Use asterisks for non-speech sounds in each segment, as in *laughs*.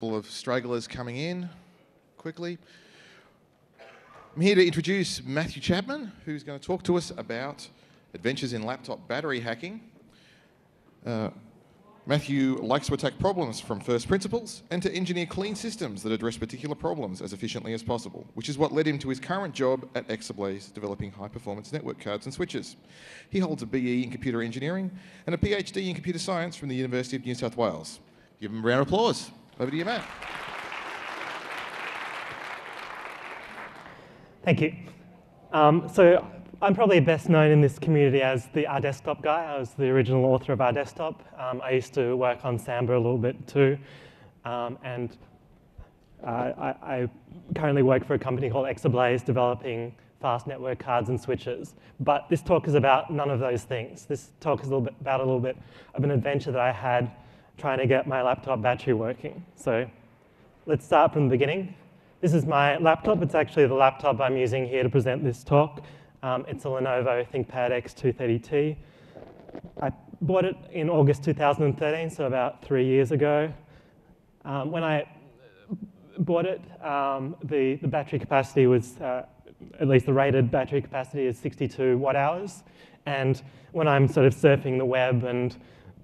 couple of stragglers coming in quickly. I'm here to introduce Matthew Chapman, who's going to talk to us about adventures in laptop battery hacking. Uh, Matthew likes to attack problems from first principles and to engineer clean systems that address particular problems as efficiently as possible, which is what led him to his current job at Exablaze, developing high performance network cards and switches. He holds a BE in computer engineering and a PhD in computer science from the University of New South Wales. Give him a round of applause. Over to you, Matt. Thank you. Um, so I'm probably best known in this community as the RDesktop guy. I was the original author of RDesktop. Um, I used to work on Samba a little bit too. Um, and uh, I, I, currently work for a company called Exablaze developing fast network cards and switches. But this talk is about none of those things. This talk is a little bit about a little bit of an adventure that I had trying to get my laptop battery working. So let's start from the beginning. This is my laptop. It's actually the laptop I'm using here to present this talk. Um, it's a Lenovo ThinkPad X230T. I bought it in August 2013, so about three years ago. Um, when I bought it, um, the, the battery capacity was, uh, at least the rated battery capacity is 62 watt hours. And when I'm sort of surfing the web and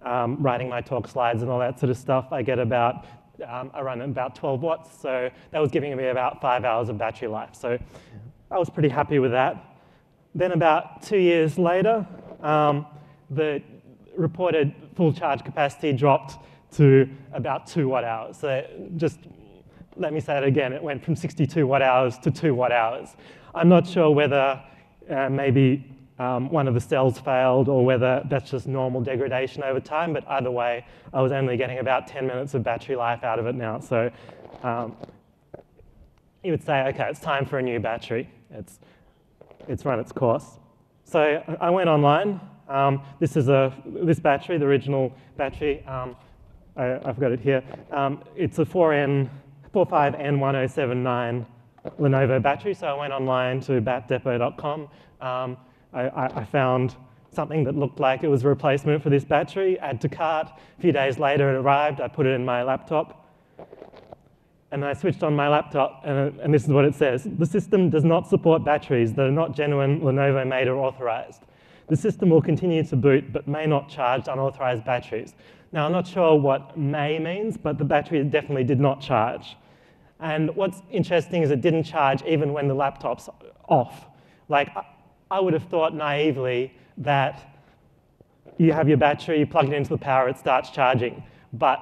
um, writing my talk slides and all that sort of stuff, I get about, um, I run about 12 watts, so that was giving me about five hours of battery life. So I was pretty happy with that. Then about two years later, um, the reported full charge capacity dropped to about two watt hours. So just let me say it again, it went from 62 watt hours to two watt hours. I'm not sure whether uh, maybe um, one of the cells failed or whether that's just normal degradation over time. But either way, I was only getting about 10 minutes of battery life out of it now. So um, you would say, okay, it's time for a new battery. It's, it's run its course. So I went online. Um, this is a, this battery, the original battery. Um, I, have got it here. Um, it's a 4N, 45N1079 Lenovo battery. So I went online to batdepot.com. Um, I, I, found something that looked like it was a replacement for this battery, add to cart. A few days later it arrived, I put it in my laptop. And I switched on my laptop, and, and this is what it says. The system does not support batteries that are not genuine Lenovo made or authorized. The system will continue to boot, but may not charge unauthorized batteries. Now, I'm not sure what may means, but the battery definitely did not charge. And what's interesting is it didn't charge even when the laptop's off. Like, I would have thought naively that you have your battery, you plug it into the power, it starts charging. But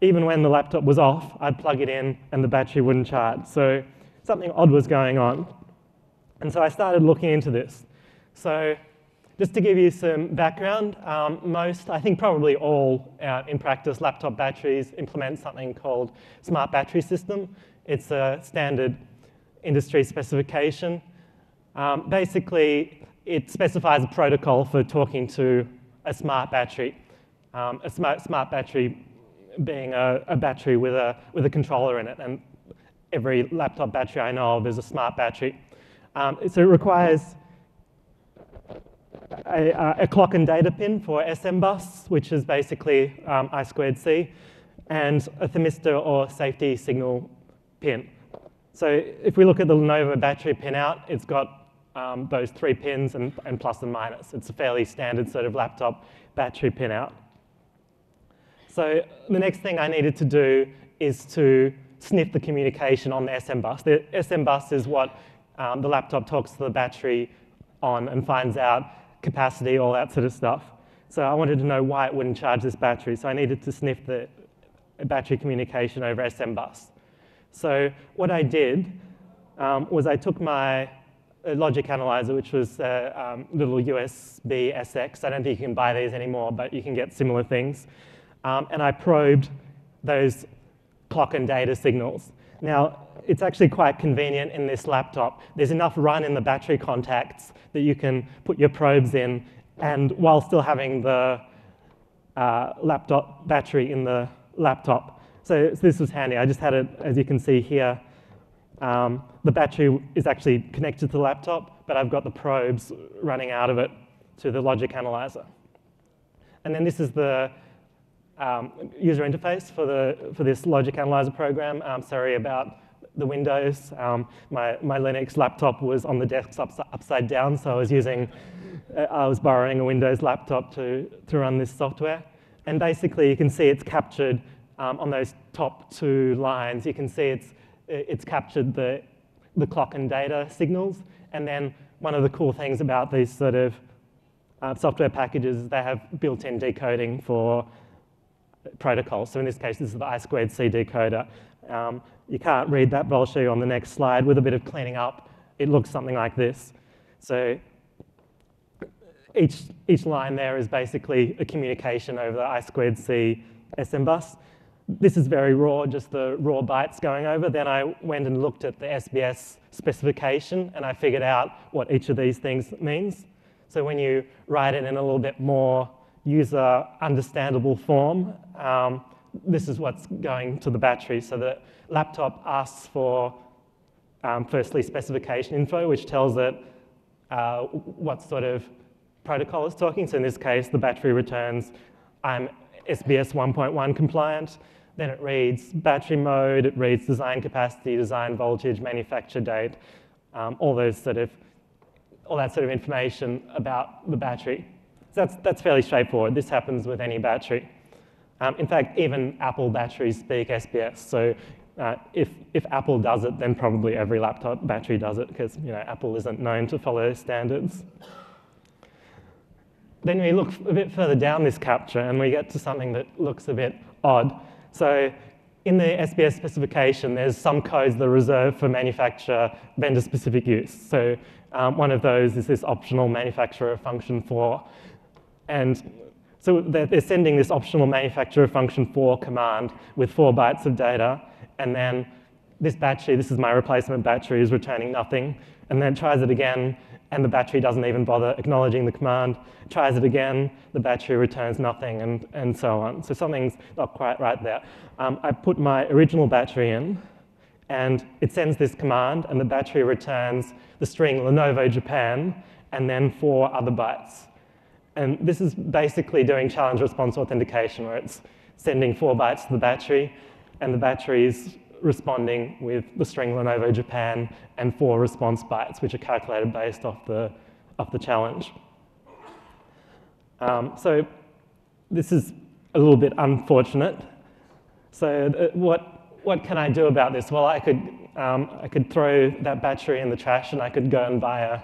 even when the laptop was off, I'd plug it in and the battery wouldn't charge. So something odd was going on. And so I started looking into this. So just to give you some background, um, most, I think probably all uh, in practice, laptop batteries implement something called Smart Battery System. It's a standard industry specification. Um, basically, it specifies a protocol for talking to a smart battery. Um, a smart, smart battery being a, a, battery with a, with a controller in it. And every laptop battery I know of is a smart battery. Um, so it requires a, a, clock and data pin for SM bus, which is basically um, I squared C, and a thermistor or safety signal pin. So if we look at the Lenovo battery pinout, it's got um, those three pins and, and plus and minus. It's a fairly standard sort of laptop battery pinout. So the next thing I needed to do is to sniff the communication on the SM bus. The SM bus is what um, the laptop talks to the battery on and finds out capacity, all that sort of stuff. So I wanted to know why it wouldn't charge this battery. So I needed to sniff the battery communication over SM bus. So what I did um, was I took my a logic analyzer, which was a um, little USB SX. I don't think you can buy these anymore, but you can get similar things. Um, and I probed those clock and data signals. Now, it's actually quite convenient in this laptop. There's enough run in the battery contacts that you can put your probes in, and while still having the uh, laptop battery in the laptop. So, so this was handy. I just had it, as you can see here, um, the battery is actually connected to the laptop, but I've got the probes running out of it to the logic analyzer. And then this is the um, user interface for, the, for this logic analyzer program. Um, sorry about the Windows. Um, my, my Linux laptop was on the desk ups, upside down, so I was using, uh, I was borrowing a Windows laptop to, to run this software. And basically, you can see it's captured um, on those top two lines. You can see it's, it's captured the, the clock and data signals. And then one of the cool things about these sort of uh, software packages is they have built-in decoding for protocols. So in this case, this is the I squared C decoder. Um, you can't read that, but I'll show you on the next slide. With a bit of cleaning up, it looks something like this. So each, each line there is basically a communication over the I squared C SM bus. This is very raw, just the raw bytes going over. Then I went and looked at the SBS specification and I figured out what each of these things means. So when you write it in a little bit more user understandable form, um, this is what's going to the battery. So the laptop asks for, um, firstly, specification info, which tells it uh, what sort of protocol it's talking. So in this case, the battery returns, I'm SBS 1.1 compliant. Then it reads battery mode, it reads design capacity, design voltage, manufacture date, um, all those sort of, all that sort of information about the battery. So that's, that's fairly straightforward. This happens with any battery. Um, in fact, even Apple batteries speak SBS. So uh, if, if Apple does it, then probably every laptop battery does it because you know, Apple isn't known to follow standards. Then we look a bit further down this capture and we get to something that looks a bit odd. So in the SBS specification, there's some codes that are reserved for manufacturer vendor-specific use. So um, one of those is this optional manufacturer function for. And so they're sending this optional manufacturer function for command with four bytes of data. And then this battery, this is my replacement battery, is returning nothing. And then it tries it again, and the battery doesn't even bother acknowledging the command. Tries it again, the battery returns nothing, and, and so on. So something's not quite right there. Um, I put my original battery in, and it sends this command, and the battery returns the string Lenovo Japan, and then four other bytes. And this is basically doing challenge response authentication, where it's sending four bytes to the battery, and the battery is responding with the string Lenovo Japan and four response bytes, which are calculated based off the, off the challenge. Um, so this is a little bit unfortunate. So uh, what, what can I do about this? Well, I could, um, I could throw that battery in the trash and I could go and buy a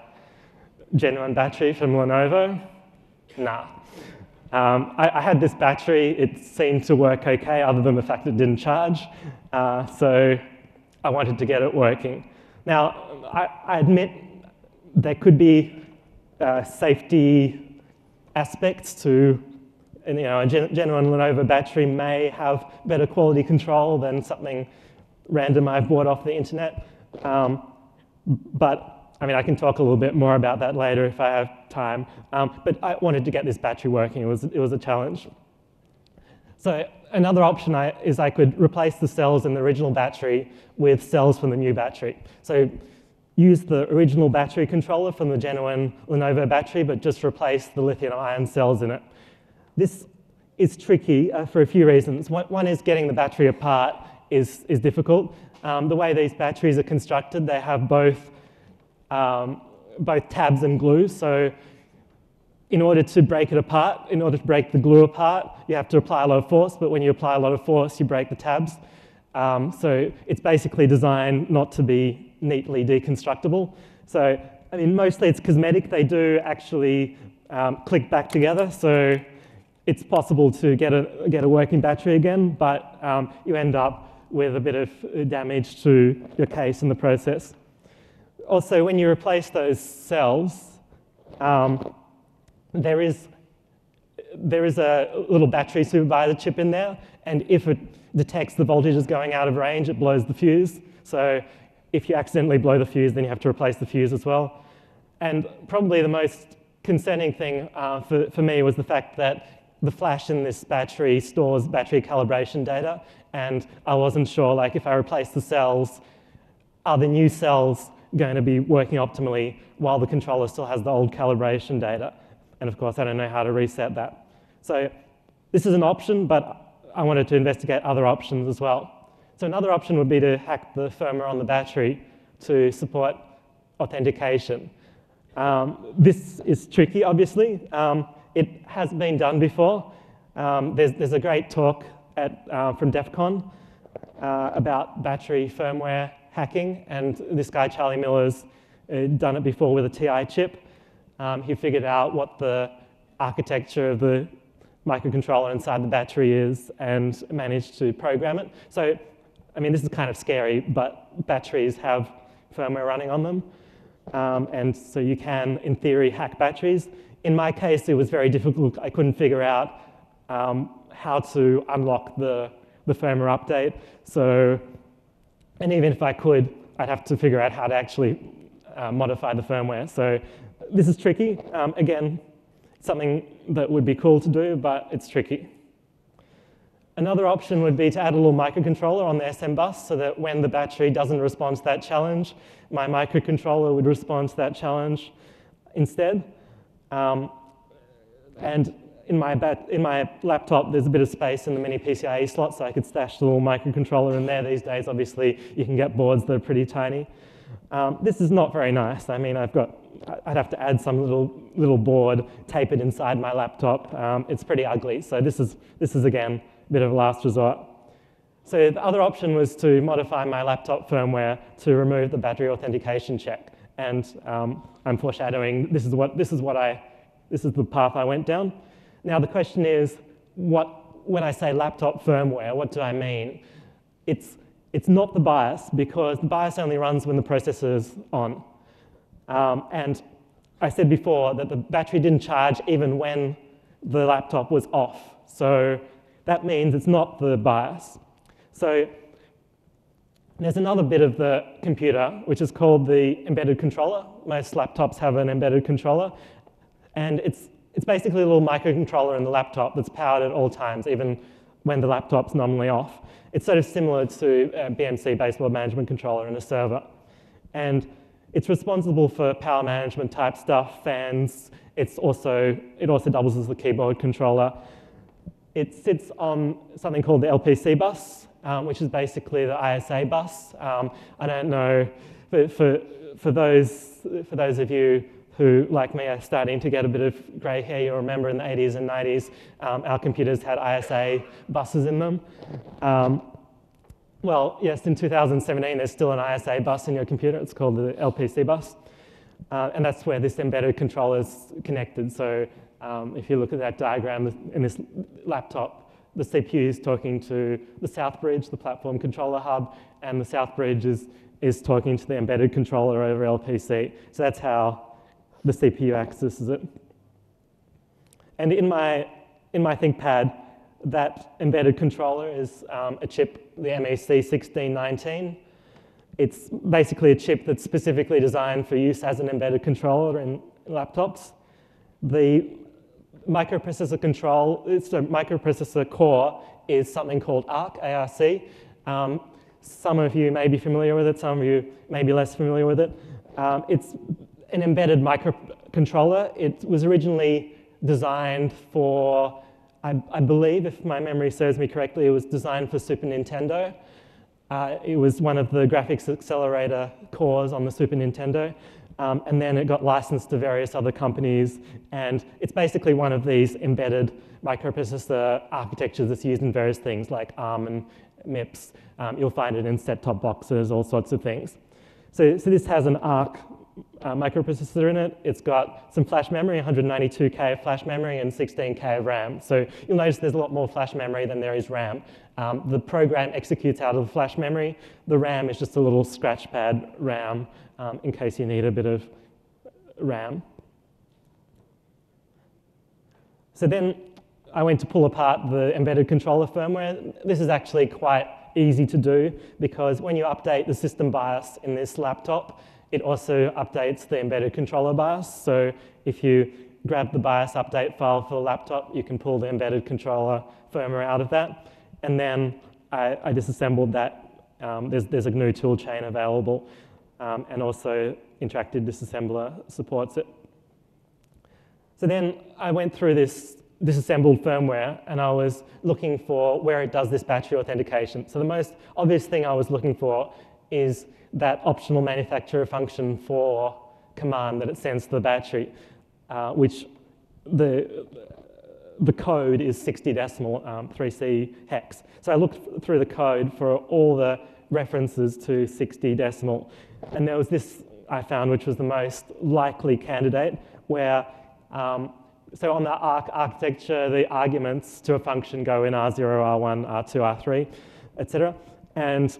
genuine battery from Lenovo. Nah. Um, I, I, had this battery, it seemed to work okay other than the fact it didn't charge. Uh, so I wanted to get it working. Now, I, I admit there could be uh, safety aspects to, you know, a gen genuine Lenovo battery may have better quality control than something random I've bought off the internet. Um, but I mean, I can talk a little bit more about that later if I have time. Um, but I wanted to get this battery working. It was, it was a challenge. So another option I, is I could replace the cells in the original battery with cells from the new battery. So use the original battery controller from the genuine Lenovo battery, but just replace the lithium ion cells in it. This is tricky uh, for a few reasons. One, one, is getting the battery apart is, is difficult. Um, the way these batteries are constructed, they have both um, both tabs and glue. So in order to break it apart, in order to break the glue apart, you have to apply a lot of force, but when you apply a lot of force, you break the tabs. Um, so it's basically designed not to be neatly deconstructible. So, I mean, mostly it's cosmetic. They do actually um, click back together, so it's possible to get a, get a working battery again, but um, you end up with a bit of damage to your case in the process also, when you replace those cells, um, there, is, there is a little battery supervisor chip in there, and if it detects the voltage is going out of range, it blows the fuse. So if you accidentally blow the fuse, then you have to replace the fuse as well. And probably the most concerning thing uh, for, for me was the fact that the flash in this battery stores battery calibration data, and I wasn't sure, like, if I replace the cells, are the new cells going to be working optimally while the controller still has the old calibration data. And of course, I don't know how to reset that. So this is an option, but I wanted to investigate other options as well. So another option would be to hack the firmware on the battery to support authentication. Um, this is tricky, obviously. Um, it has been done before. Um, there's, there's, a great talk at, uh, from DEF CON uh, about battery firmware hacking, and this guy, Charlie Miller's uh, done it before with a TI chip. Um, he figured out what the architecture of the microcontroller inside the battery is and managed to program it. So, I mean, this is kind of scary, but batteries have firmware running on them. Um, and so you can, in theory, hack batteries. In my case, it was very difficult. I couldn't figure out um, how to unlock the, the firmware update. So, and even if I could, I'd have to figure out how to actually uh, modify the firmware. So this is tricky. Um, again, something that would be cool to do, but it's tricky. Another option would be to add a little microcontroller on the SM bus so that when the battery doesn't respond to that challenge, my microcontroller would respond to that challenge instead. Um, and in my, in my laptop, there's a bit of space in the mini PCIe slot, so I could stash the little microcontroller in there. These days, obviously, you can get boards that are pretty tiny. Um, this is not very nice. I mean, I've got, I'd have to add some little, little board, tape it inside my laptop. Um, it's pretty ugly. So this is, this is, again, a bit of a last resort. So the other option was to modify my laptop firmware to remove the battery authentication check. And um, I'm foreshadowing, this is, what, this is what I, this is the path I went down. Now the question is, what, when I say laptop firmware, what do I mean? It's, it's not the BIOS because the BIOS only runs when the processor is on. Um, and I said before that the battery didn't charge even when the laptop was off. So that means it's not the BIOS. So there's another bit of the computer, which is called the embedded controller. Most laptops have an embedded controller. And it's, it's basically a little microcontroller in the laptop that's powered at all times, even when the laptop's nominally off. It's sort of similar to a BMC baseboard management controller in a server. And it's responsible for power management type stuff, fans. It's also, it also doubles as the keyboard controller. It sits on something called the LPC bus, um, which is basically the ISA bus. Um, I don't know, for, for, for, those, for those of you who, like me, are starting to get a bit of grey hair, You'll remember in the 80s and 90s, um, our computers had ISA buses in them. Um, well, yes, in 2017, there's still an ISA bus in your computer. It's called the LPC bus. Uh, and that's where this embedded controller is connected. So um, if you look at that diagram in this laptop, the CPU is talking to the South Bridge, the platform controller hub, and the South Bridge is, is talking to the embedded controller over LPC. So that's how the CPU accesses it. And in my, in my ThinkPad, that embedded controller is um, a chip, the MEC 1619. It's basically a chip that's specifically designed for use as an embedded controller in laptops. The microprocessor control, it's a microprocessor core is something called ARC, ARC. Um, some of you may be familiar with it, some of you may be less familiar with it. Um, it's an embedded microcontroller. It was originally designed for, I, I, believe, if my memory serves me correctly, it was designed for Super Nintendo. Uh, it was one of the graphics accelerator cores on the Super Nintendo. Um, and then it got licensed to various other companies. And it's basically one of these embedded microprocessor architectures that's used in various things like ARM and MIPS. Um, you'll find it in set-top boxes, all sorts of things. So, so this has an ARC uh, microprocessor in it. It's got some flash memory, 192K of flash memory and 16K of RAM. So you'll notice there's a lot more flash memory than there is RAM. Um, the program executes out of the flash memory. The RAM is just a little scratch pad RAM um, in case you need a bit of RAM. So then I went to pull apart the embedded controller firmware. This is actually quite easy to do because when you update the system BIOS in this laptop, it also updates the embedded controller BIOS. So if you grab the BIOS update file for the laptop, you can pull the embedded controller firmware out of that. And then I, I disassembled that. Um, there's, there's a GNU toolchain available um, and also Interactive Disassembler supports it. So then I went through this disassembled firmware and I was looking for where it does this battery authentication. So the most obvious thing I was looking for is that optional manufacturer function for command that it sends to the battery, uh, which the, the code is 60 decimal um, 3C hex. So I looked through the code for all the references to 60 decimal, and there was this I found which was the most likely candidate where um, so on the arc architecture, the arguments to a function go in R0, R1, R2, R3, etc. And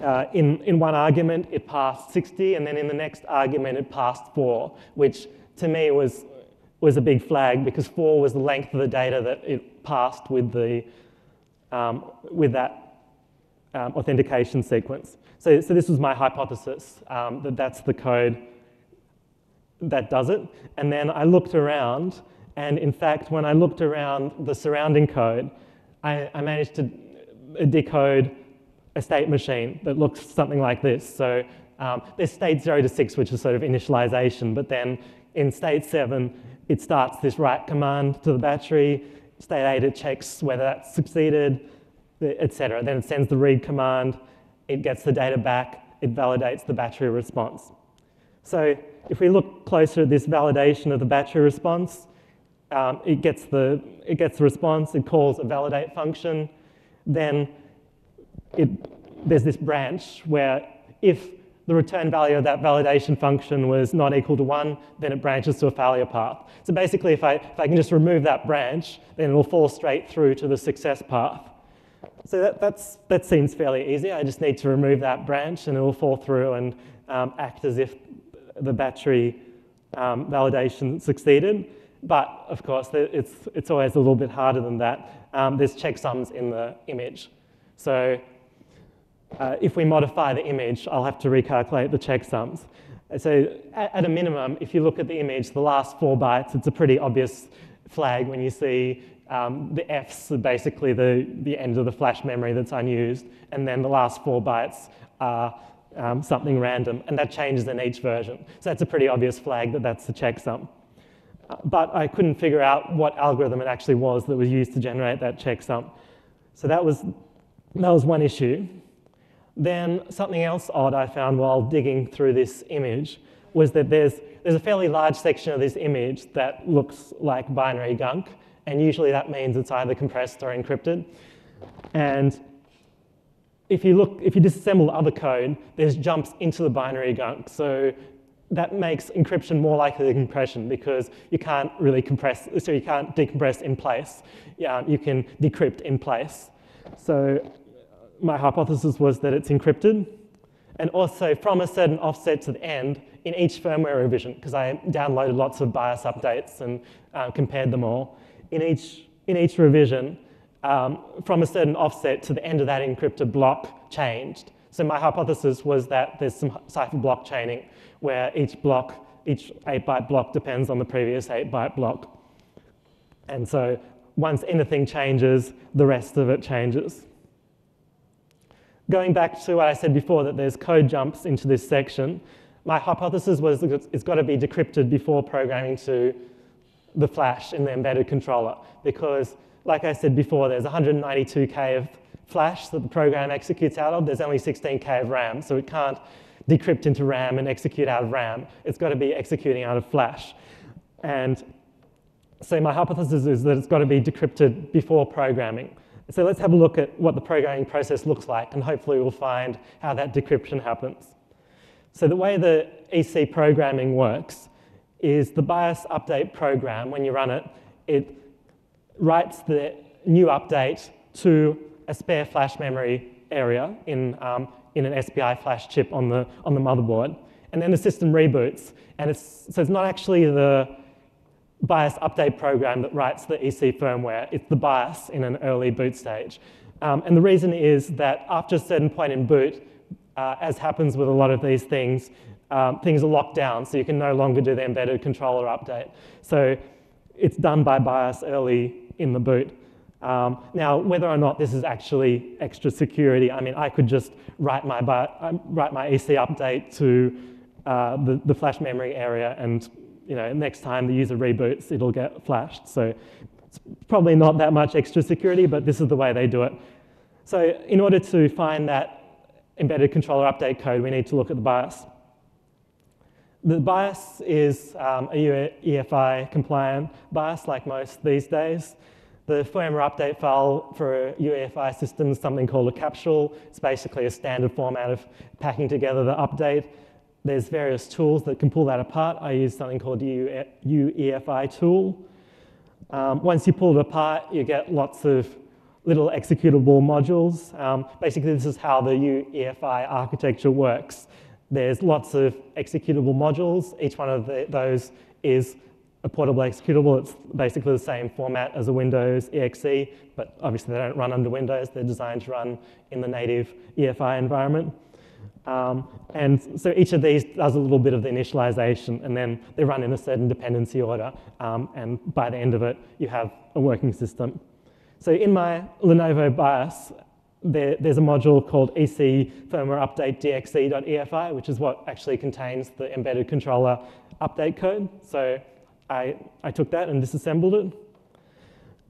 uh, in, in one argument, it passed 60, and then in the next argument, it passed 4, which to me was, was a big flag because 4 was the length of the data that it passed with, the, um, with that um, authentication sequence. So, so this was my hypothesis, um, that that's the code that does it. And then I looked around, and in fact, when I looked around the surrounding code, I, I managed to decode a state machine that looks something like this. So um, there's state 0 to 6, which is sort of initialization, but then in state 7, it starts this write command to the battery. State 8, it checks whether that's succeeded, etc. Then it sends the read command, it gets the data back, it validates the battery response. So if we look closer at this validation of the battery response, um, it, gets the, it gets the response, it calls a validate function, then it, there's this branch where if the return value of that validation function was not equal to one, then it branches to a failure path. So basically, if I, if I can just remove that branch, then it will fall straight through to the success path. So that, that's, that seems fairly easy. I just need to remove that branch and it will fall through and um, act as if the battery um, validation succeeded. But of course, it's, it's always a little bit harder than that. Um, there's checksums in the image. So uh, if we modify the image, I'll have to recalculate the checksums. So at, at, a minimum, if you look at the image, the last four bytes, it's a pretty obvious flag when you see um, the Fs are basically the, the end of the flash memory that's unused, and then the last four bytes are um, something random, and that changes in each version. So that's a pretty obvious flag that that's the checksum. Uh, but I couldn't figure out what algorithm it actually was that was used to generate that checksum. So that was, that was one issue. Then something else odd I found while digging through this image was that there's, there's a fairly large section of this image that looks like binary gunk, and usually that means it's either compressed or encrypted. And if you look, if you disassemble other code, there's jumps into the binary gunk. So that makes encryption more likely than compression because you can't really compress, so you can't decompress in place. Yeah, you can decrypt in place. So my hypothesis was that it's encrypted. And also from a certain offset to the end in each firmware revision, because I downloaded lots of BIOS updates and uh, compared them all. In each, in each revision, um, from a certain offset to the end of that encrypted block changed. So my hypothesis was that there's some cipher block chaining where each block, each 8-byte block depends on the previous 8-byte block. And so once anything changes, the rest of it changes. Going back to what I said before, that there's code jumps into this section, my hypothesis was that it's got to be decrypted before programming to the flash in the embedded controller because like I said before, there's 192K of flash that the program executes out of. There's only 16K of RAM, so it can't decrypt into RAM and execute out of RAM. It's got to be executing out of flash. And so my hypothesis is that it's got to be decrypted before programming. So let's have a look at what the programming process looks like, and hopefully we'll find how that decryption happens. So the way the EC programming works is the BIOS update program, when you run it, it writes the new update to a spare flash memory area in, um, in an SPI flash chip on the, on the motherboard. And then the system reboots. And it's, so it's not actually the BIOS update program that writes the EC firmware, it's the BIOS in an early boot stage. Um, and the reason is that after a certain point in boot, uh, as happens with a lot of these things, um, things are locked down, so you can no longer do the embedded controller update. So it's done by BIOS early in the boot. Um, now, whether or not this is actually extra security, I mean, I could just write my, um, write my EC update to uh, the, the flash memory area and you know, next time the user reboots, it'll get flashed. So it's probably not that much extra security, but this is the way they do it. So in order to find that embedded controller update code, we need to look at the BIOS. The BIOS is um, a EFI compliant BIOS like most these days. The firmware update file for a UEFI system is something called a capsule. It's basically a standard format of packing together the update. There's various tools that can pull that apart. I use something called UEFI tool. Um, once you pull it apart, you get lots of little executable modules. Um, basically, this is how the UEFI architecture works. There's lots of executable modules. Each one of the, those is a portable executable. It's basically the same format as a Windows exe, but obviously they don't run under Windows. They're designed to run in the native EFI environment. Um, and so each of these does a little bit of the initialization, and then they run in a certain dependency order. Um, and by the end of it, you have a working system. So in my Lenovo BIOS, there, there's a module called EC firmware update dxe.efi, which is what actually contains the embedded controller update code. So I, I took that and disassembled it.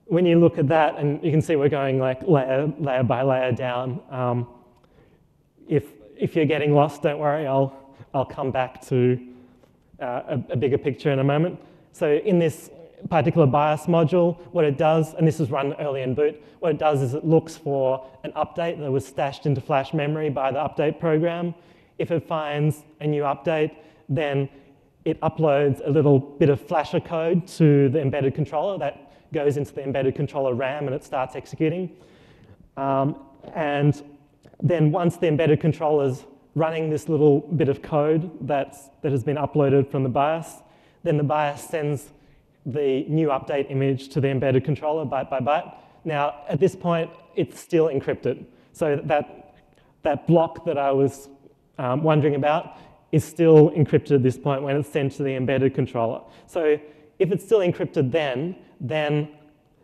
When you look at that, and you can see we're going like layer, layer by layer down. Um, if, if you're getting lost, don't worry, I'll, I'll come back to uh, a, a bigger picture in a moment. So in this particular BIOS module, what it does, and this is run early in boot, what it does is it looks for an update that was stashed into flash memory by the update program. If it finds a new update, then it uploads a little bit of flasher code to the embedded controller that goes into the embedded controller RAM and it starts executing. Um, and then once the embedded controller is running this little bit of code that's, that has been uploaded from the BIOS, then the BIOS sends the new update image to the embedded controller byte by byte. Now, at this point, it's still encrypted. So that, that block that I was um, wondering about is still encrypted at this point when it's sent to the embedded controller. So if it's still encrypted then, then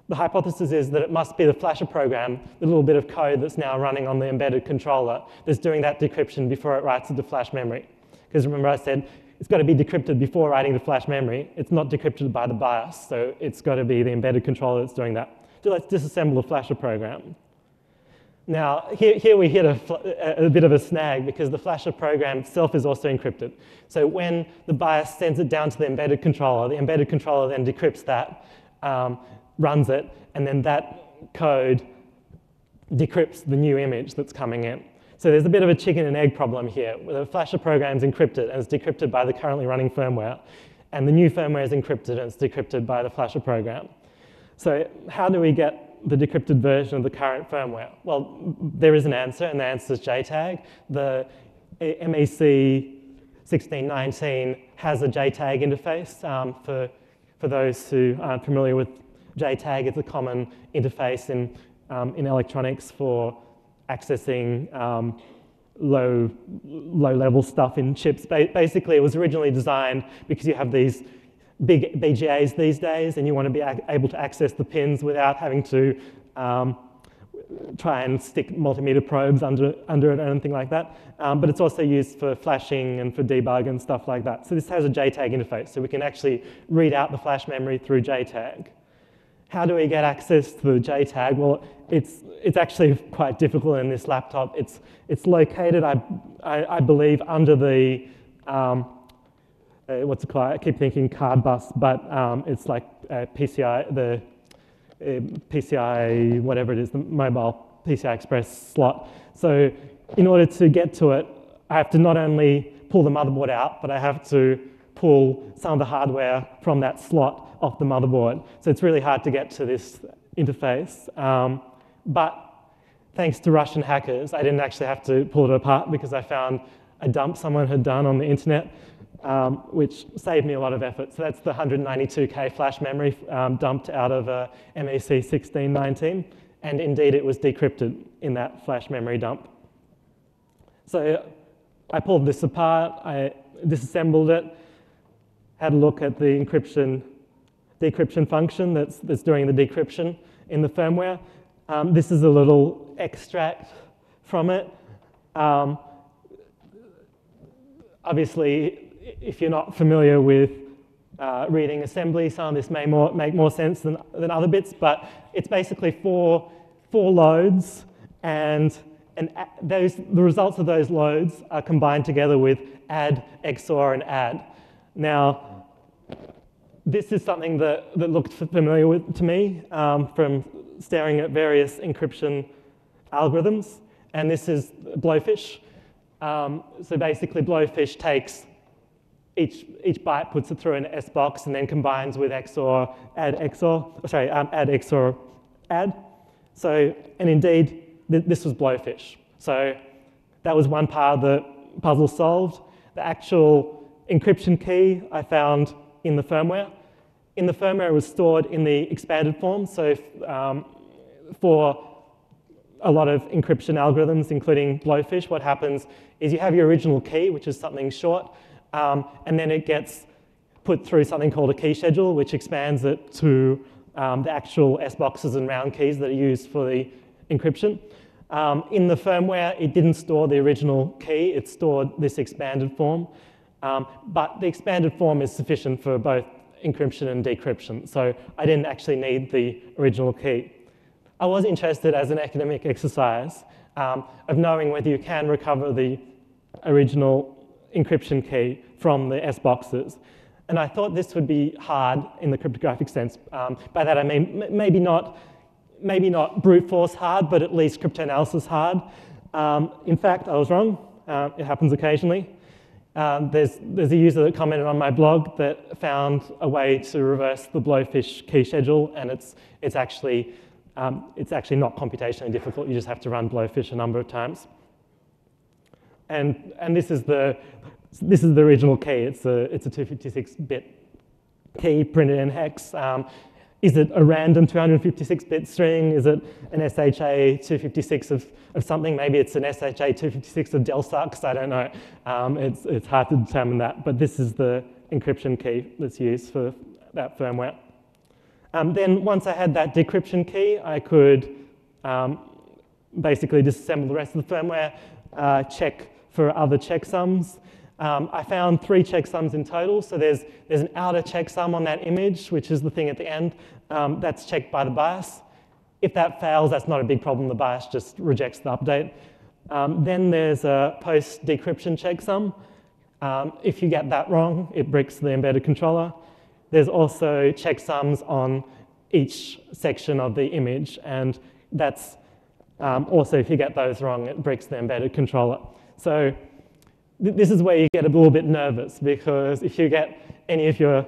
the hypothesis is that it must be the flasher program, the little bit of code that's now running on the embedded controller, that's doing that decryption before it writes it to flash memory. Because remember I said it's got to be decrypted before writing to flash memory. It's not decrypted by the BIOS, so it's got to be the embedded controller that's doing that. So let's disassemble the flasher program. Now, here, here we hit a, a, bit of a snag because the flasher program itself is also encrypted. So when the BIOS sends it down to the embedded controller, the embedded controller then decrypts that, um, runs it, and then that code decrypts the new image that's coming in. So there's a bit of a chicken and egg problem here. The Flasher program is encrypted and it's decrypted by the currently running firmware. And the new firmware is encrypted and it's decrypted by the Flasher program. So how do we get the decrypted version of the current firmware? Well, there is an answer, and the answer is JTAG. The MEC 1619 has a JTAG interface. Um, for, for those who aren't familiar with JTAG, is a common interface in, um, in electronics for accessing um, low, low level stuff in chips. Ba basically, it was originally designed because you have these big BGAs these days and you want to be able to access the pins without having to um, try and stick multimeter probes under, under it or anything like that. Um, but it's also used for flashing and for debug and stuff like that. So this has a JTAG interface, so we can actually read out the flash memory through JTAG. How do we get access to the JTAG? Well, it's, it's actually quite difficult in this laptop. It's, it's located, I, I, I believe, under the, um, uh, what's it called? I keep thinking card bus, but um, it's like uh, PCI, the uh, PCI, whatever it is, the mobile PCI Express slot. So in order to get to it, I have to not only pull the motherboard out, but I have to pull some of the hardware from that slot off the motherboard. So it's really hard to get to this interface. Um, but thanks to Russian hackers, I didn't actually have to pull it apart because I found a dump someone had done on the internet, um, which saved me a lot of effort. So that's the 192K flash memory um, dumped out of a MEC 1619. And indeed, it was decrypted in that flash memory dump. So I pulled this apart, I disassembled it, had a look at the encryption decryption function that's, that's doing the decryption in the firmware. Um, this is a little extract from it. Um, obviously, if you're not familiar with uh, reading assembly. Some of this may more, make more sense than, than other bits, but it's basically four, four loads, and, and those, the results of those loads are combined together with add, XOR, and add. Now, this is something that, that looked familiar with, to me um, from staring at various encryption algorithms, and this is Blowfish. Um, so basically, Blowfish takes each, each byte, puts it through an S box, and then combines with XOR, add XOR, sorry, um, add XOR, add. So, and indeed, th this was Blowfish. So that was one part of the puzzle solved. The actual encryption key I found in the firmware. In the firmware, was stored in the expanded form. So um, for a lot of encryption algorithms, including Blowfish, what happens is you have your original key, which is something short, um, and then it gets put through something called a key schedule, which expands it to um, the actual S boxes and round keys that are used for the encryption. Um, in the firmware, it didn't store the original key, it stored this expanded form. Um, but the expanded form is sufficient for both encryption and decryption, so I didn't actually need the original key. I was interested as an academic exercise um, of knowing whether you can recover the original encryption key from the S boxes. And I thought this would be hard in the cryptographic sense. Um, by that I mean maybe not, maybe not brute force hard, but at least cryptanalysis hard. Um, in fact, I was wrong. Uh, it happens occasionally. Um, there's, there's a user that commented on my blog that found a way to reverse the blowfish key schedule, and it's, it's actually um, it's actually not computationally difficult. You just have to run Blowfish a number of times. And, and this, is the, this is the original key. It's a, it's a 256-bit key printed in hex. Um, is it a random 256-bit string? Is it an SHA 256 of, of something? Maybe it's an SHA 256 of DelSux, I don't know. Um, it's, it's hard to determine that, but this is the encryption key that's used for that firmware. Um, then once I had that decryption key, I could um, basically disassemble the rest of the firmware, uh, check for other checksums. Um, I found three checksums in total. So there's, there's an outer checksum on that image, which is the thing at the end. Um, that's checked by the bias. If that fails, that's not a big problem. The bias just rejects the update. Um, then there's a post-decryption checksum. Um, if you get that wrong, it bricks the embedded controller. There's also checksums on each section of the image, and that's um, also, if you get those wrong, it breaks the embedded controller. So this is where you get a little bit nervous, because if you get any of your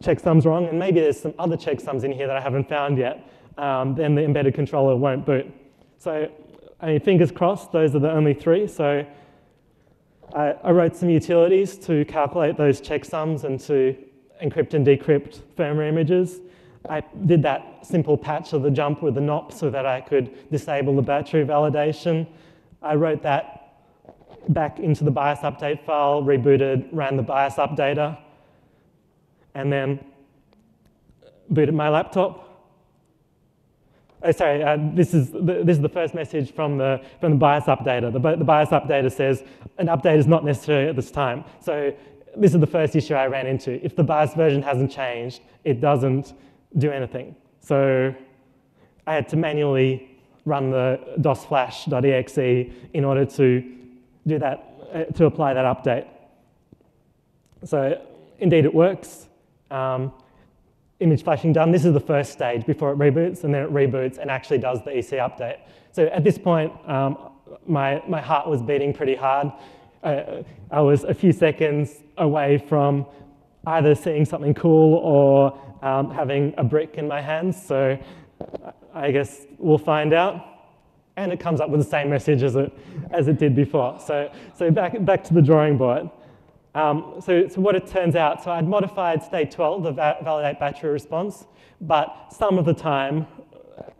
checksums wrong, and maybe there's some other checksums in here that I haven't found yet, um, then the embedded controller won't boot. So, I mean, fingers crossed, those are the only three. So I, I wrote some utilities to calculate those checksums and to encrypt and decrypt firmware images. I did that simple patch of the jump with the NOP so that I could disable the battery validation. I wrote that back into the BIOS update file, rebooted, ran the BIOS updater, and then booted my laptop. Oh, sorry, uh, this, is the, this is the first message from the, from the BIOS updater. The, the BIOS updater says an update is not necessary at this time. So this is the first issue I ran into. If the BIOS version hasn't changed, it doesn't do anything. So I had to manually run the dosflash.exe in order to do that, uh, to apply that update. So indeed it works. Um, image flashing done. This is the first stage before it reboots, and then it reboots and actually does the EC update. So at this point, um, my, my heart was beating pretty hard. I, I was a few seconds away from either seeing something cool or um, having a brick in my hands. So I guess we'll find out. And it comes up with the same message as it, as it did before. So, so back, back to the drawing board. Um, so, so what it turns out, so I'd modified state 12, the va validate battery response, but some of the time,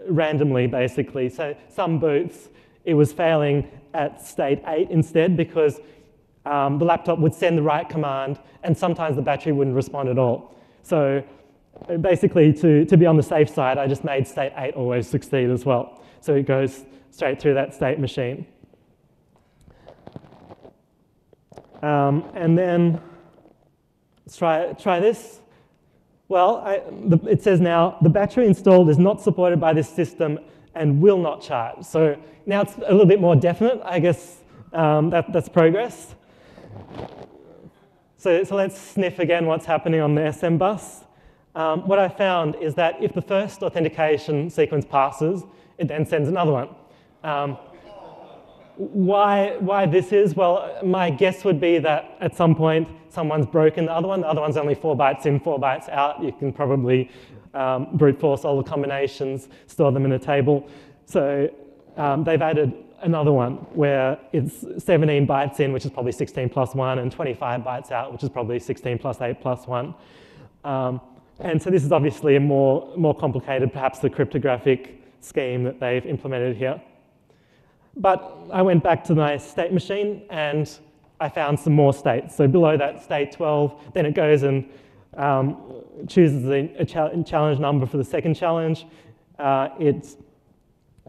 randomly basically, so some boots, it was failing at state 8 instead because um, the laptop would send the right command and sometimes the battery wouldn't respond at all. So basically, to, to be on the safe side, I just made state 8 always succeed as well. So it goes straight through that state machine. Um, and then let's try, try this. Well, I, the, it says now the battery installed is not supported by this system and will not charge. So now it's a little bit more definite. I guess um, that, that's progress. So, so let's sniff again what's happening on the SM bus. Um, what I found is that if the first authentication sequence passes, it then sends another one. Um, why, why this is? Well, my guess would be that at some point someone's broken the other one. The other one's only four bytes in, four bytes out. You can probably um, brute force all the combinations, store them in a table. So um, they've added another one where it's 17 bytes in, which is probably 16 plus 1, and 25 bytes out, which is probably 16 plus 8 plus 1. Um, and so this is obviously a more, more complicated, perhaps the cryptographic scheme that they've implemented here. But I went back to my state machine and I found some more states. So below that state 12, then it goes and um, chooses a, a challenge number for the second challenge. Uh, it,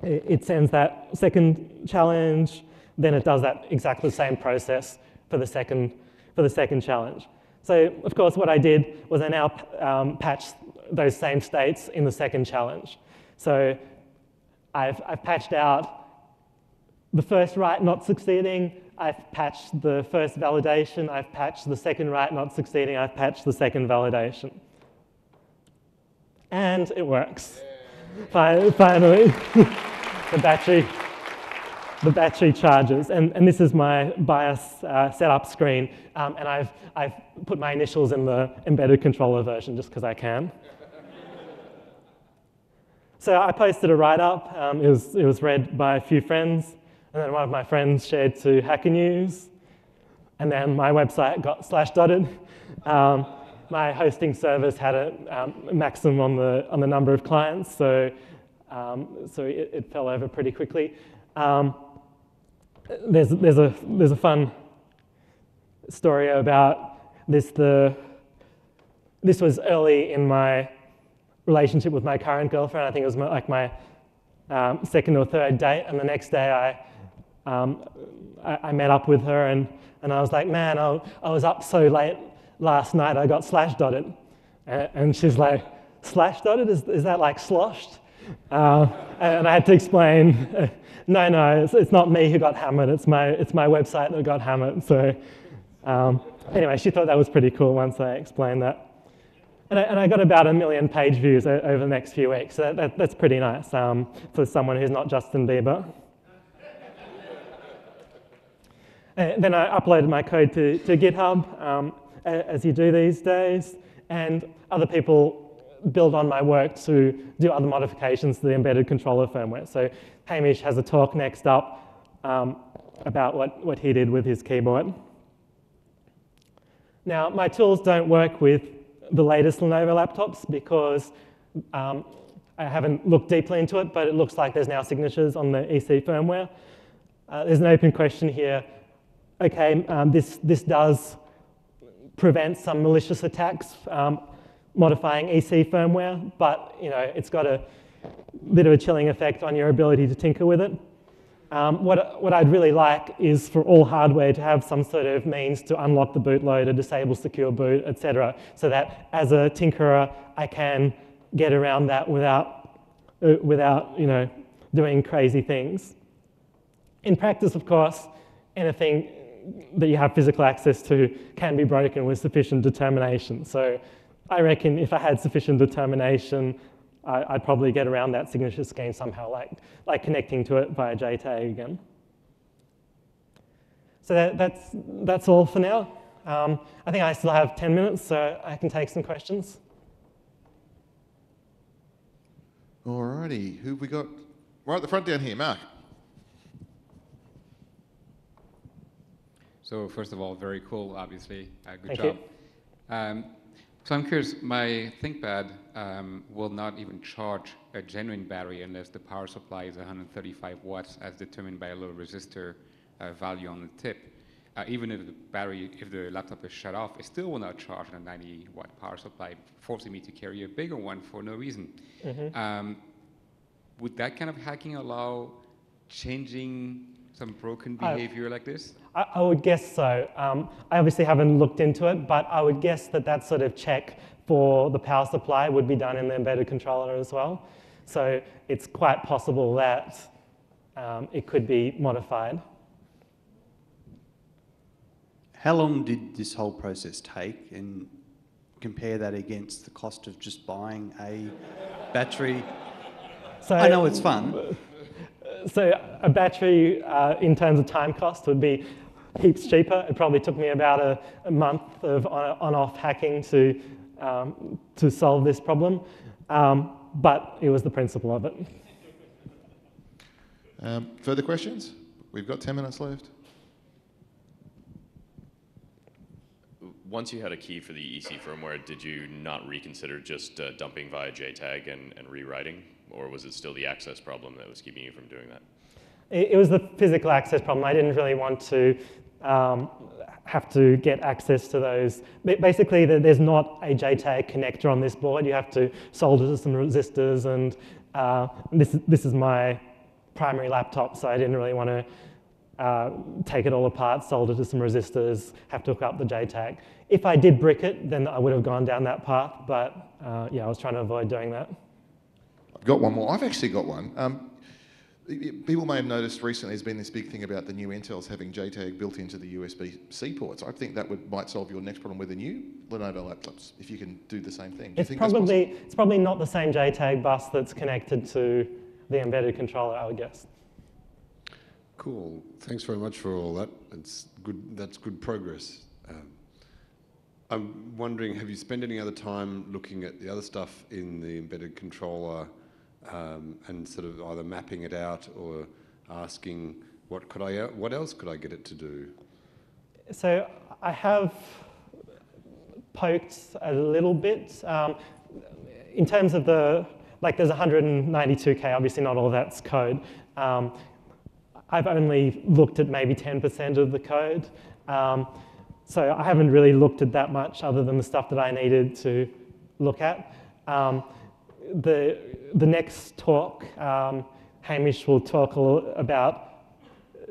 it sends that second challenge, then it does that exactly the same process for the second, for the second challenge. So of course what I did was I now um, patched those same states in the second challenge. So I've, I've patched out the first write not succeeding, I've patched the first validation, I've patched the second write not succeeding, I've patched the second validation. And it works. Finally, *laughs* the battery the battery charges. And, and this is my BIOS uh, setup screen. Um, and I've, I've put my initials in the embedded controller version just because I can. *laughs* so I posted a write-up. Um, it, was, it was read by a few friends. And then one of my friends shared to Hacker News. And then my website got slash dotted. Um, my hosting service had a um, maximum on the, on the number of clients, so, um, so it, it, fell over pretty quickly. Um, there's, there's, a, there's a fun story about this. The, this was early in my relationship with my current girlfriend. I think it was my, like my um, second or third date. And the next day I, um, I, I, met up with her and, and I was like, man, I, I was up so late last night, I got slash dotted. And, and she's like, slash dotted? Is, is that like sloshed? Uh, and I had to explain, no, no, it's, it's, not me who got hammered. It's my, it's my website that got hammered. So um, anyway, she thought that was pretty cool once I explained that. And I, and I got about a million page views over the next few weeks. So that, that, that's pretty nice um, for someone who's not Justin Bieber. And then I uploaded my code to, to GitHub, um, as you do these days. And other people build on my work to do other modifications to the embedded controller firmware. So Hamish has a talk next up um, about what, what he did with his keyboard. Now, my tools don't work with the latest Lenovo laptops because um, I haven't looked deeply into it, but it looks like there's now signatures on the EC firmware. Uh, there's an open question here. Okay, um, this, this does prevent some malicious attacks. Um, modifying EC firmware, but you know, it's got a bit of a chilling effect on your ability to tinker with it. Um, what, what I'd really like is for all hardware to have some sort of means to unlock the bootloader, disable secure boot, etc., so that as a tinkerer, I can get around that without, uh, without you know, doing crazy things. In practice, of course, anything that you have physical access to can be broken with sufficient determination. So I reckon if I had sufficient determination, I, would probably get around that signature scheme somehow, like, like connecting to it via JTAG again. So that, that's, that's all for now. Um, I think I still have 10 minutes, so I can take some questions. Alrighty, who have we got? Right at the front down here, Mark. So first of all, very cool, obviously. Uh, good Thank job. Um, so I'm curious, my ThinkPad um, will not even charge a genuine battery unless the power supply is 135 watts as determined by a little resistor uh, value on the tip. Uh, even if the battery, if the laptop is shut off, it still will not charge on a 90 watt power supply, forcing me to carry a bigger one for no reason. Mm -hmm. um, would that kind of hacking allow changing some broken behavior I, like this? I, I, would guess so. Um, I obviously haven't looked into it, but I would guess that that sort of check for the power supply would be done in the embedded controller as well. So it's quite possible that um, it could be modified. How long did this whole process take and compare that against the cost of just buying a battery? So, I know it's fun. So a battery, uh, in terms of time cost, would be heaps cheaper. It probably took me about a, a month of on-off hacking to, um, to solve this problem, um, but it was the principle of it. Um, further questions? We've got 10 minutes left. Once you had a key for the EC firmware, did you not reconsider just uh, dumping via JTAG and, and rewriting? Or was it still the access problem that was keeping you from doing that? It, it was the physical access problem. I didn't really want to um, have to get access to those. Basically, there's not a JTAG connector on this board. You have to solder to some resistors, and uh, this, this is my primary laptop, so I didn't really want to uh, take it all apart, solder to some resistors, have to hook up the JTAG. If I did brick it, then I would have gone down that path, but uh, yeah, I was trying to avoid doing that. I've got one more. I've actually got one. Um, people may have noticed recently there's been this big thing about the new Intels having JTAG built into the USB-C ports. I think that would, might solve your next problem with the new Lenovo laptops, if you can do the same thing. Do it's, probably, it's probably not the same JTAG bus that's connected to the embedded controller, I would guess. Cool. Thanks very much for all that. It's good. That's good progress. Um, I'm wondering, have you spent any other time looking at the other stuff in the embedded controller um, and sort of either mapping it out or asking what could I, what else could I get it to do? So I have poked a little bit um, in terms of the like there's 192k. Obviously, not all that's code. Um, I've only looked at maybe 10% of the code. Um, so I haven't really looked at that much other than the stuff that I needed to look at. Um, the, the next talk, um, Hamish will talk about,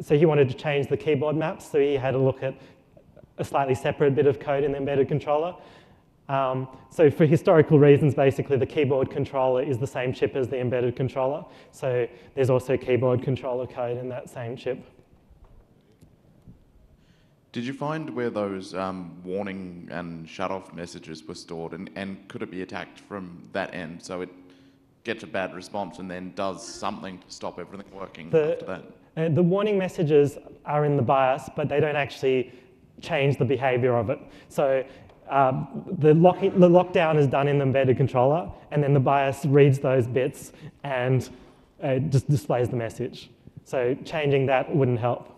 so he wanted to change the keyboard maps, so he had a look at a slightly separate bit of code in the embedded controller. Um, so for historical reasons, basically the keyboard controller is the same chip as the embedded controller. So there's also keyboard controller code in that same chip. Did you find where those um, warning and shut-off messages were stored, and, and could it be attacked from that end? So it gets a bad response and then does something to stop everything working the, after that? Uh, the warning messages are in the BIOS, but they don't actually change the behavior of it. So um, the, lock, the lockdown is done in the embedded controller, and then the BIOS reads those bits and uh, just displays the message. So changing that wouldn't help.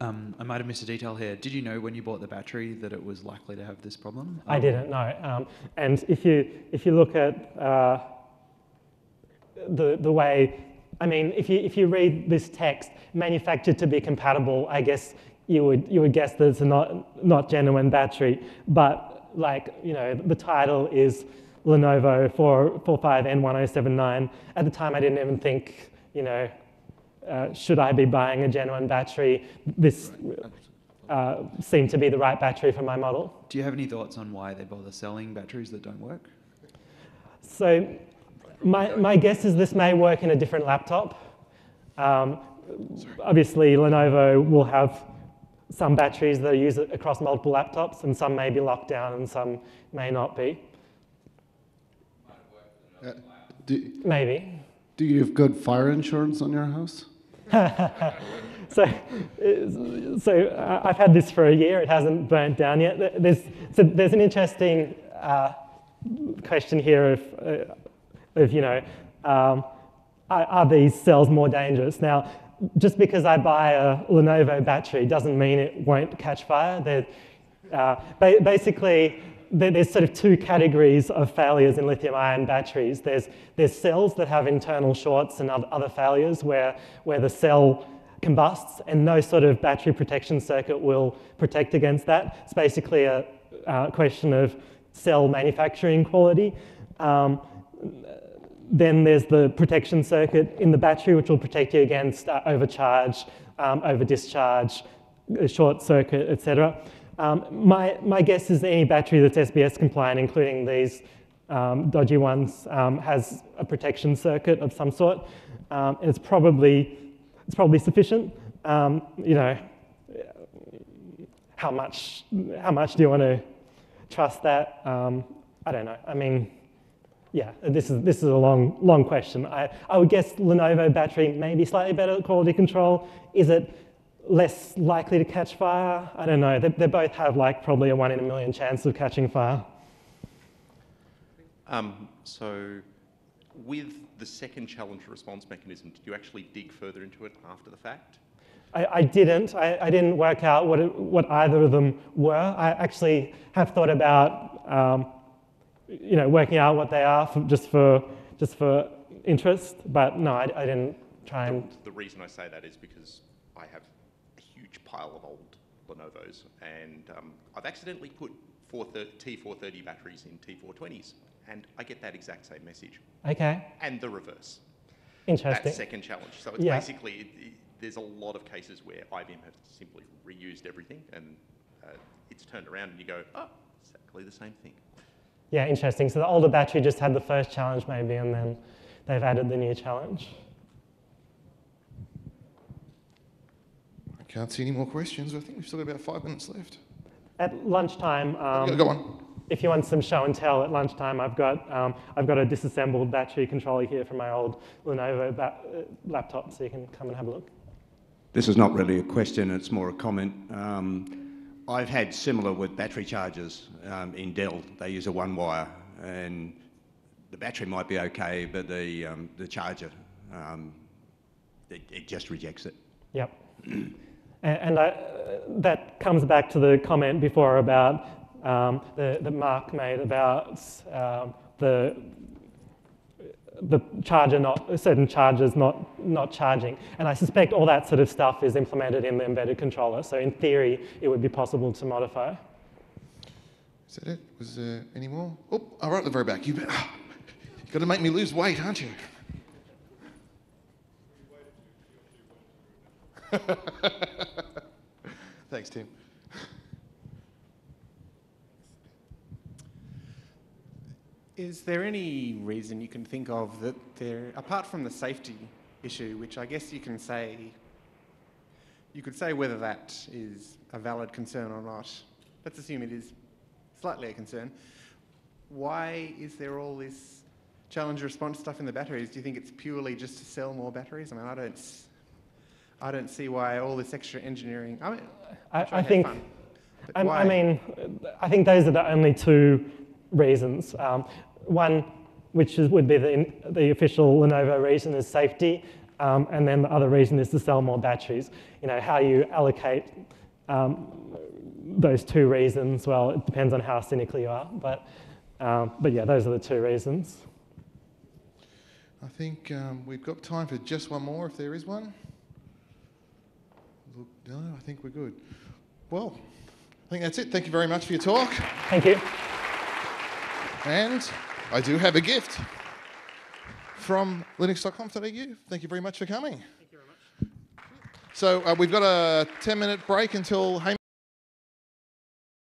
Um, I might have missed a detail here. Did you know when you bought the battery that it was likely to have this problem? I didn't know. Um, and if you, if you look at uh, the, the way, I mean, if you, if you read this text, manufactured to be compatible, I guess you would, you would guess that it's a not, not genuine battery. But like, you know, the title is Lenovo 445N1079. At the time, I didn't even think, you know, uh, should I be buying a genuine battery? This uh, seemed to be the right battery for my model. Do you have any thoughts on why they bother selling batteries that don't work? So my, my guess is this may work in a different laptop. Um, obviously, Lenovo will have some batteries that are used across multiple laptops, and some may be locked down and some may not be. Uh, do, Maybe. Do you have good fire insurance on your house? So, *laughs* so uh, I've had this for a year. It hasn't burnt down yet. There's, so there's an interesting uh, question here of, uh, of you know, um, are, are these cells more dangerous? Now, just because I buy a Lenovo battery doesn't mean it won't catch fire. Uh, ba basically, there's sort of two categories of failures in lithium ion batteries. There's, there's cells that have internal shorts and other failures where, where the cell combusts and no sort of battery protection circuit will protect against that. It's basically a, question of cell manufacturing quality. Um, then there's the protection circuit in the battery, which will protect you against uh, overcharge, um, over discharge, short circuit, etc. Um, my, my guess is any battery that's SBS compliant, including these um, dodgy ones, um, has a protection circuit of some sort. Um, and it's probably, it's probably sufficient. Um, you know, how much, how much do you want to trust that? Um, I don't know. I mean, yeah, this is, this is a long, long question. I, I would guess Lenovo battery may be slightly better at quality control. Is it less likely to catch fire? I don't know. They, they both have like probably a one in a million chance of catching fire. Um, so, with the second challenge response mechanism, did you actually dig further into it after the fact? I, I didn't. I, I, didn't work out what, it, what either of them were. I actually have thought about, um, you know, working out what they are for, just for just for interest. But no, I, I didn't try and. The, the reason I say that is because I have huge pile of old Lenovo's, and um, I've accidentally put T430 batteries in T420s, and I get that exact same message. Okay. And the reverse. Interesting. That second challenge. So it's Yeah. basically, it, it- there's a lot of cases where IBM has simply reused everything and uh, it's turned around and you go, oh, exactly the same thing. Yeah, interesting. So the older battery just had the first challenge maybe, and then they've added the new challenge. Can't see any more questions. I think we've still got about five minutes left. At lunchtime, um, go on. if you want some show and tell at lunchtime, I've got, um, I've got a disassembled battery controller here from my old Lenovo ba- uh, laptop, so you can come and have a look. This is not really a question, it's more a comment. Um, I've had similar with battery chargers um, in Dell. They use a one wire, and the battery might be okay, but the, um, the charger, um, it, it just rejects it. Yep. *clears throat* and and I, that comes back to the comment before about um, the, Mark made about um, the the charger not certain chargers not not charging, and I suspect all that sort of stuff is implemented in the embedded controller. So in theory, it would be possible to modify. Is that it? Was there any more? Oh, all right, at the very back. You've got to make me lose weight, aren't you? *laughs* Thanks, Tim. Is there any reason you can think of that there, apart from the safety issue, which I guess you can say, you could say whether that is a valid concern or not. Let's assume it is slightly a concern. Why is there all this challenge response stuff in the batteries? Do you think it's purely just to sell more batteries? I mean, I don't, I don't see why all this extra engineering. I mean, I, I think. fun, I, I mean, I think those are the only two reasons. Um, one, which is, would be the, the official Lenovo reason, is safety, um, and then the other reason is to sell more batteries. You know, how you allocate um, those two reasons, well, it depends on how cynical you are, but, um, but yeah, those are the two reasons. I think um, we've got time for just one more, if there is one. Look, no, I think we're good. Well, I think that's it. Thank you very much for your talk. Thank you. And I do have a gift from linux.conf.au. Thank you very much for coming. Thank you very much. So uh, we've got a 10 minute break until Hamish